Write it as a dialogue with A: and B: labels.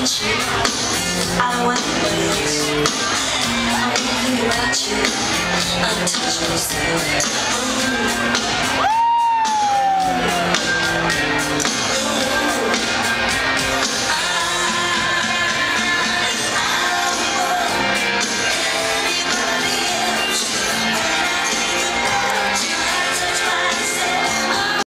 A: want you. I want to wait. I'm thinking about you. Untouched myself.